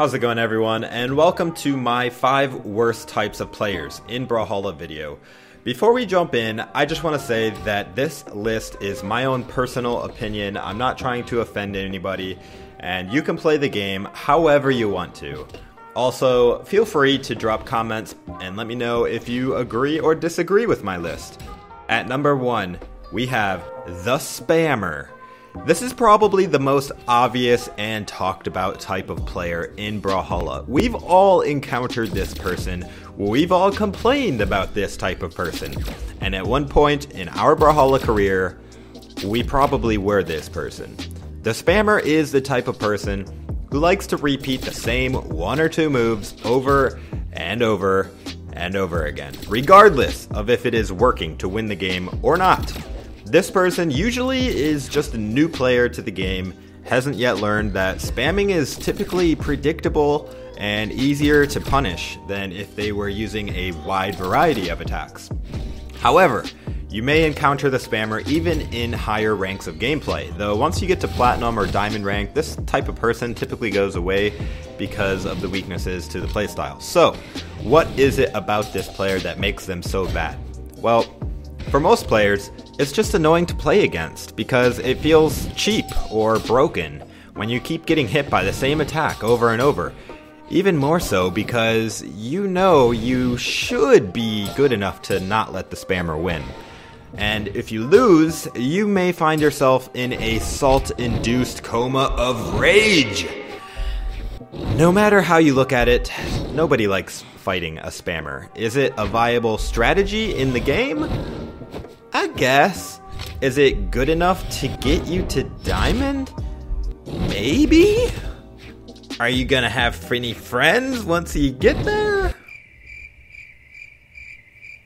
How's it going everyone and welcome to my 5 worst types of players in Brawlhalla video. Before we jump in, I just want to say that this list is my own personal opinion. I'm not trying to offend anybody and you can play the game however you want to. Also, feel free to drop comments and let me know if you agree or disagree with my list. At number 1, we have The Spammer. This is probably the most obvious and talked about type of player in Brawlhalla. We've all encountered this person, we've all complained about this type of person, and at one point in our Brawlhalla career, we probably were this person. The spammer is the type of person who likes to repeat the same one or two moves over and over and over again, regardless of if it is working to win the game or not. This person usually is just a new player to the game, hasn't yet learned that spamming is typically predictable and easier to punish than if they were using a wide variety of attacks. However, you may encounter the spammer even in higher ranks of gameplay, though once you get to platinum or diamond rank, this type of person typically goes away because of the weaknesses to the playstyle. So, what is it about this player that makes them so bad? Well, for most players, it's just annoying to play against because it feels cheap or broken when you keep getting hit by the same attack over and over. Even more so because you know you should be good enough to not let the spammer win. And if you lose, you may find yourself in a salt induced coma of rage. No matter how you look at it, nobody likes fighting a spammer. Is it a viable strategy in the game? I guess. Is it good enough to get you to Diamond? Maybe? Are you gonna have any friends once you get there?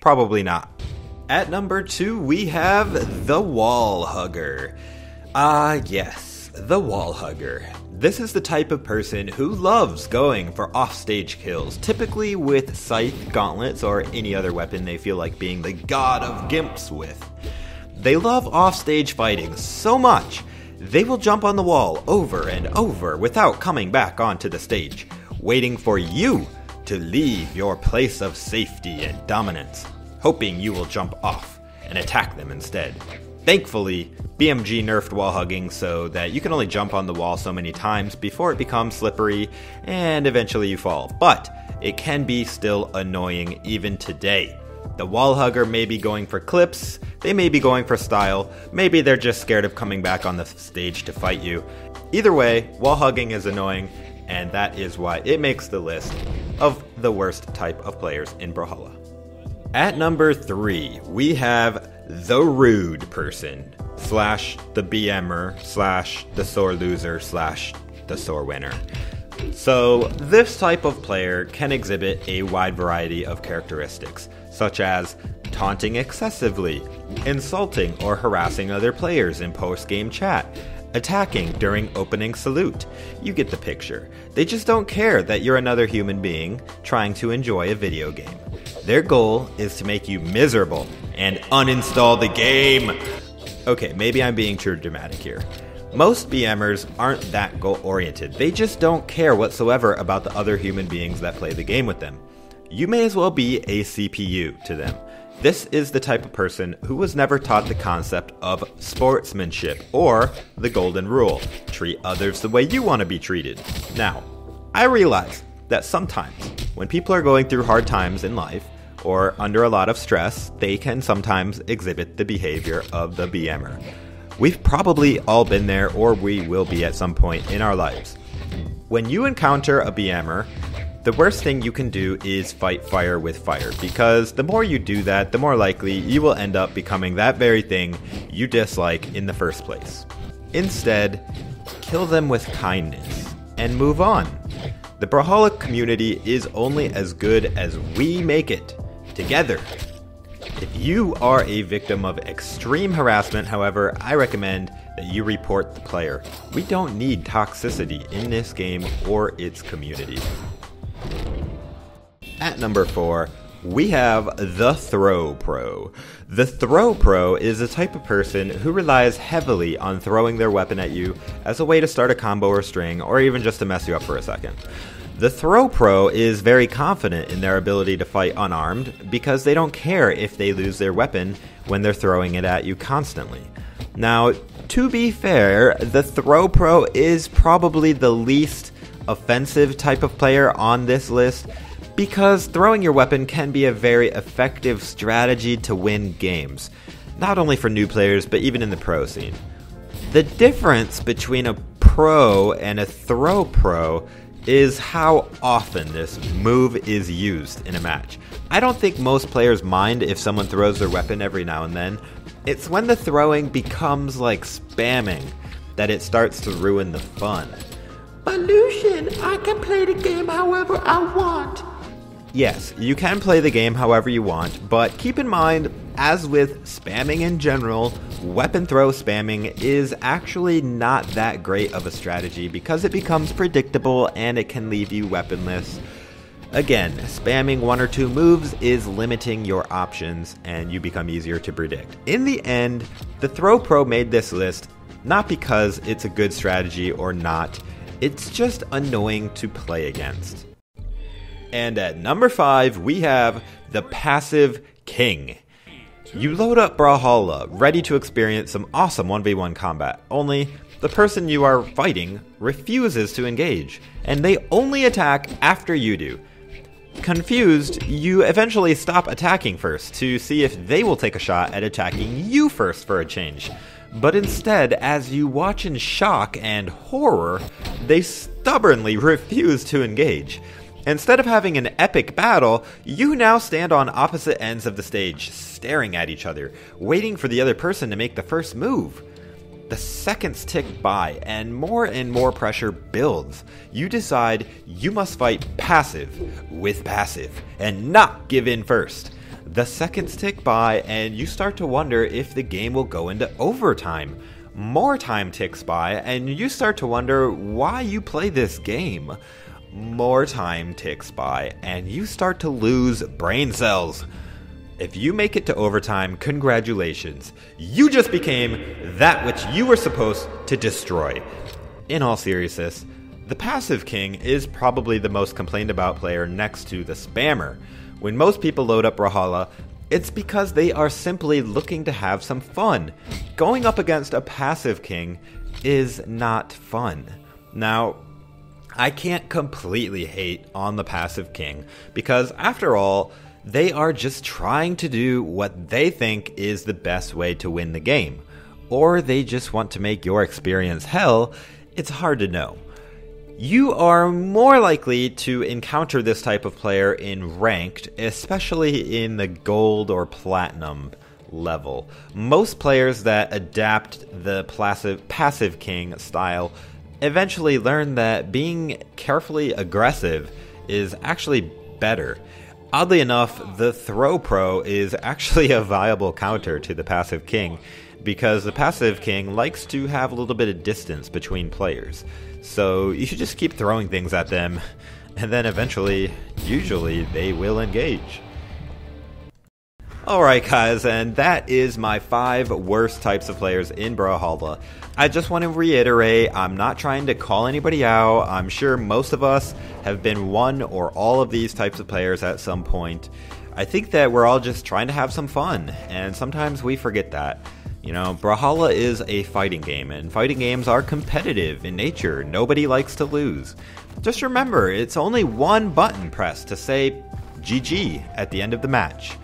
Probably not. At number two, we have the Wall Hugger. Ah, uh, yes, the Wall Hugger. This is the type of person who loves going for offstage kills, typically with scythe, gauntlets, or any other weapon they feel like being the god of gimps with. They love offstage fighting so much, they will jump on the wall over and over without coming back onto the stage, waiting for you to leave your place of safety and dominance, hoping you will jump off and attack them instead. Thankfully, BMG nerfed wall hugging so that you can only jump on the wall so many times before it becomes slippery and eventually you fall. But it can be still annoying even today. The wall hugger may be going for clips, they may be going for style, maybe they're just scared of coming back on the stage to fight you. Either way, wall hugging is annoying, and that is why it makes the list of the worst type of players in Brawlhalla. At number 3, we have the rude person slash the BMer slash the sore loser slash the sore winner. So, this type of player can exhibit a wide variety of characteristics, such as taunting excessively, insulting or harassing other players in post game chat, attacking during opening salute. You get the picture. They just don't care that you're another human being trying to enjoy a video game. Their goal is to make you miserable and uninstall the game. Okay, maybe I'm being too dramatic here. Most BMers aren't that goal oriented, they just don't care whatsoever about the other human beings that play the game with them. You may as well be a CPU to them. This is the type of person who was never taught the concept of sportsmanship or the golden rule treat others the way you want to be treated. Now, I realize that sometimes when people are going through hard times in life, or under a lot of stress, they can sometimes exhibit the behavior of the BMer. We've probably all been there, or we will be at some point in our lives. When you encounter a BMer, the worst thing you can do is fight fire with fire, because the more you do that, the more likely you will end up becoming that very thing you dislike in the first place. Instead, kill them with kindness and move on. The Brawlhalla community is only as good as we make it together. If you are a victim of extreme harassment, however, I recommend that you report the player. We don't need toxicity in this game or its community. At number 4, we have the Throw Pro. The Throw Pro is a type of person who relies heavily on throwing their weapon at you as a way to start a combo or string, or even just to mess you up for a second. The Throw Pro is very confident in their ability to fight unarmed because they don't care if they lose their weapon when they're throwing it at you constantly. Now, to be fair, the Throw Pro is probably the least offensive type of player on this list because throwing your weapon can be a very effective strategy to win games, not only for new players but even in the pro scene. The difference between a pro and a throw pro is how often this move is used in a match. I don't think most players mind if someone throws their weapon every now and then. It's when the throwing becomes like spamming that it starts to ruin the fun. But Lucian, I can play the game however I want. Yes, you can play the game however you want, but keep in mind, as with spamming in general, weapon throw spamming is actually not that great of a strategy because it becomes predictable and it can leave you weaponless. Again, spamming one or two moves is limiting your options and you become easier to predict. In the end, the Throw Pro made this list not because it's a good strategy or not, it's just annoying to play against. And at number 5, we have the Passive King. You load up Brawlhalla, ready to experience some awesome 1v1 combat, only the person you are fighting refuses to engage, and they only attack after you do. Confused, you eventually stop attacking first to see if they will take a shot at attacking you first for a change. But instead, as you watch in shock and horror, they stubbornly refuse to engage. Instead of having an epic battle, you now stand on opposite ends of the stage, staring at each other, waiting for the other person to make the first move. The seconds tick by, and more and more pressure builds. You decide you must fight passive with passive, and not give in first. The seconds tick by, and you start to wonder if the game will go into overtime. More time ticks by, and you start to wonder why you play this game. More time ticks by, and you start to lose brain cells. If you make it to overtime, congratulations. You just became that which you were supposed to destroy. In all seriousness, the Passive King is probably the most complained about player next to the Spammer. When most people load up Brawlhalla, it's because they are simply looking to have some fun. Going up against a Passive King is not fun. Now, I can't completely hate on the Passive King because, after all, they are just trying to do what they think is the best way to win the game. Or they just want to make your experience hell. It's hard to know. You are more likely to encounter this type of player in ranked, especially in the gold or platinum level. Most players that adapt the passive, passive king style eventually learn that being carefully aggressive is actually better. Oddly enough, the Throw Pro is actually a viable counter to the Passive King because the Passive King likes to have a little bit of distance between players. So you should just keep throwing things at them, and then eventually, usually, they will engage. Alright, guys, and that is my five worst types of players in Brawlhalla. I just want to reiterate I'm not trying to call anybody out. I'm sure most of us have been one or all of these types of players at some point. I think that we're all just trying to have some fun, and sometimes we forget that. You know, Brawlhalla is a fighting game, and fighting games are competitive in nature. Nobody likes to lose. Just remember, it's only one button press to say GG at the end of the match.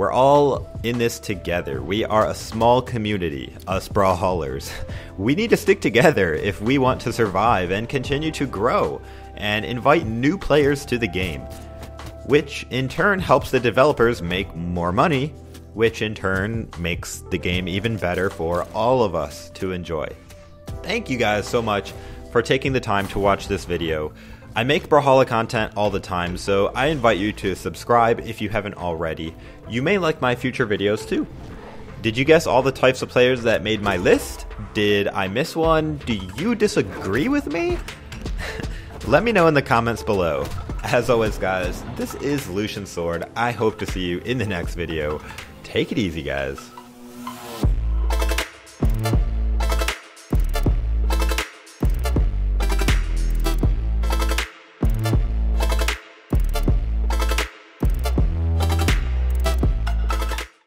We're all in this together. We are a small community, us brawlers. We need to stick together if we want to survive and continue to grow and invite new players to the game, which in turn helps the developers make more money, which in turn makes the game even better for all of us to enjoy. Thank you guys so much for taking the time to watch this video. I make Brawlhalla content all the time, so I invite you to subscribe if you haven't already. You may like my future videos too. Did you guess all the types of players that made my list? Did I miss one? Do you disagree with me? Let me know in the comments below. As always, guys, this is Lucian Sword. I hope to see you in the next video. Take it easy, guys.